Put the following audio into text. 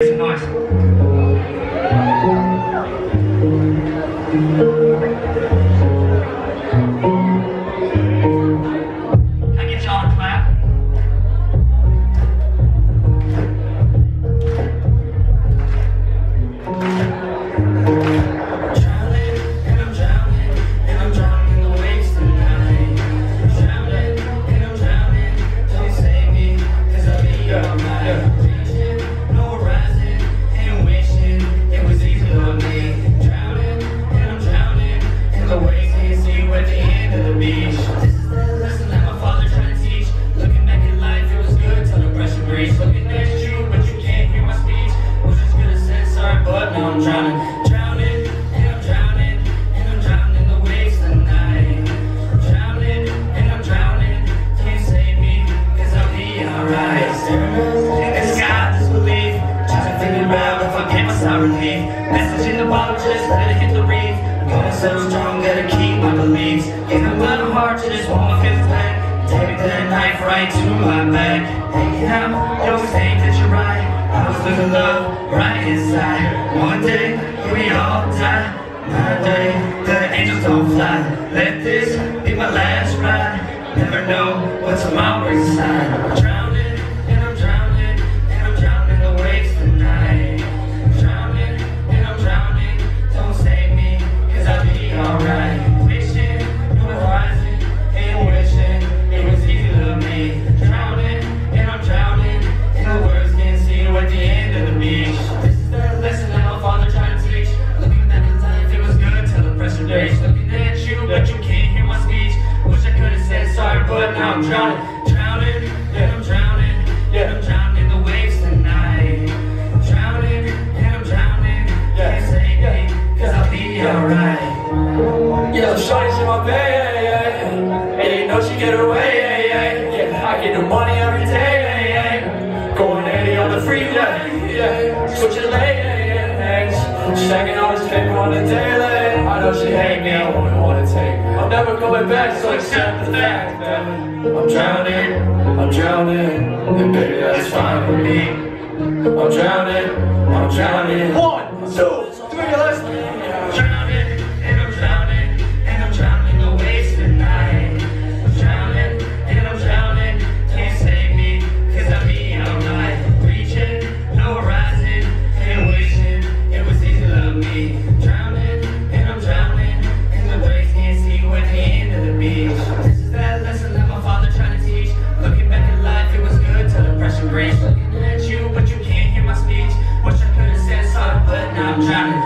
It's nice. Beach. This is the lesson that my father tried to teach. Looking back at life, it was good till the pressure breach. Looking at you, but you can't hear my speech. Was just gonna say sorry, but now I'm drowning. Message in the bottle, just let it hit the reef. Going so strong, gotta keep my beliefs. Give a little heart to this one, my fifth back. Take that knife right to my back. Hanging out, you always think that you're right. I was looking love right inside. One day, we all die. My day, the angels don't fly. Let this be my last ride. Never know what tomorrow brings inside. I'm I'm drowning, drowning, and I'm drowning, and I'm drowning in the waves tonight. Drowning, and I'm drowning, can't save me, cause I'll be alright. Yeah, shawty's in my bed, yeah, yeah. And you know she get her way, yeah, yeah. Yeah, I get the money every day, Stacking all this paper on the daily. I know she hate me, I wouldn't wanna take it. I'm never going back, so accept the fact that I'm drowning, I'm drowning, and baby that's fine with me. I'm drowning, I'm drowning. One, two, three, let's This is that lesson that my father tried to teach. Looking back at life, it was good till pressure breached. Looking at you, but you can't hear my speech. Wish I could have said sorry, but now I'm trying